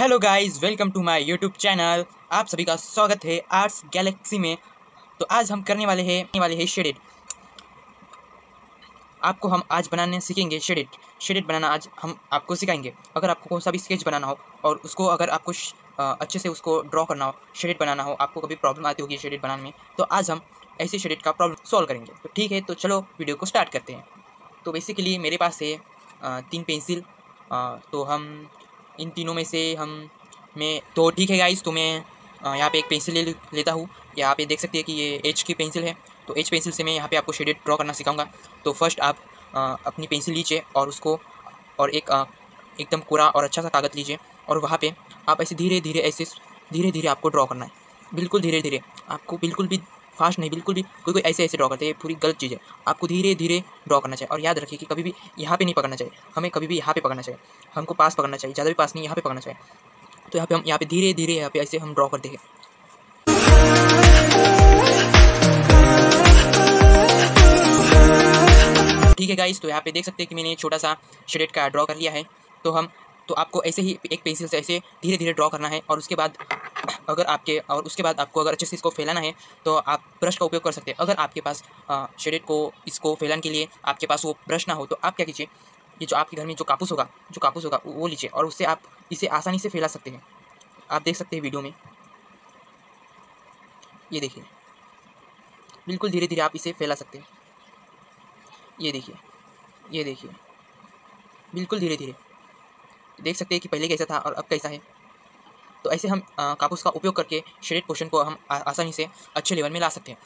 Hello guys, welcome to my YouTube channel. आप सभी का स्वागत है आर्ट्स गैलेक्सी में। तो आज हम करने वाले हैं वाले हैं शेडेड। आपको हम आज बनाने सीखेंगे शेडेड। शेडेड बनाना आज हम आपको सिखाएँगे। अगर आपको कौन सा भी स्केच बनाना हो और उसको अगर आपको अच्छे से उसको ड्रॉ करना हो, शेडेड बनाना हो, आपको कभी प्रॉब्लम आती होगी शेडेड बनाने में तो आज हम ऐसे शेडेड का प्रॉब्लम सॉल्व करेंगे। तो ठीक है तो चलो वीडियो को स्टार्ट करते हैं। तो बेसिकली मेरे पास है तीन पेंसिल। तो हम इन तीनों में से हम मैं तो ठीक है गाइस तो मैं यहाँ पे एक पेंसिल ले लेता हूँ। यहाँ पे देख सकते हैं कि ये एच की पेंसिल है। तो एच पेंसिल से मैं यहाँ पे आपको शेडेड ड्रॉ करना सिखाऊँगा। तो फ़र्स्ट आप अ, अपनी पेंसिल लीजिए और उसको और एक एकदम कोरा और अच्छा सा कागज़ लीजिए। और वहाँ पे आप ऐसे धीरे धीरे ऐसे धीरे धीरे आपको ड्रॉ करना है। बिल्कुल धीरे धीरे आपको बिल्कुल भी फास्ट नहीं, बिल्कुल भी कोई कोई ऐसे ऐसे ड्रॉ करते हैं पूरी गलत चीज़ है। आपको धीरे धीरे ड्रॉ करना चाहिए और याद रखिए कि कभी भी यहाँ पे नहीं पकड़ना चाहिए। हमें कभी भी यहाँ पे पकड़ना चाहिए। हमको पास पकड़ना चाहिए, ज़्यादा भी पास नहीं, यहाँ पे पकड़ना चाहिए। तो यहाँ पे हम, यहाँ पे धीरे धीरे यहाँ पे ऐसे हम ड्रॉ करते हैं। ठीक है गाइस तो यहाँ पे देख सकते हैं कि मैंने छोटा सा शेडेड का ड्रॉ कर लिया है। तो हम तो आपको ऐसे ही एक पेंसिल से ऐसे धीरे धीरे ड्रॉ करना है और उसके बाद अगर आपके, और उसके बाद आपको अगर अच्छे से इसको फैलाना है तो आप ब्रश का उपयोग कर सकते हैं। अगर आपके पास शेडेड को इसको फैलाने के लिए आपके पास वो ब्रश ना हो तो आप क्या कीजिए, ये जो आपके घर में जो कापूस होगा, जो कापूस होगा, वो लीजिए और उससे आप इसे आसानी से फैला सकते हैं। आप देख सकते हैं वीडियो में। ये देखिए। बिल्कुल धीरे धीरे आप इसे फैला सकते हैं। ये देखिए ये देखिए। बिल्कुल धीरे धीरे देख सकते हैं कि पहले कैसा था और अब कैसा है। तो ऐसे हम कापूस का उपयोग करके शरीर पोषण को हम आसानी से अच्छे लेवल में ला सकते हैं।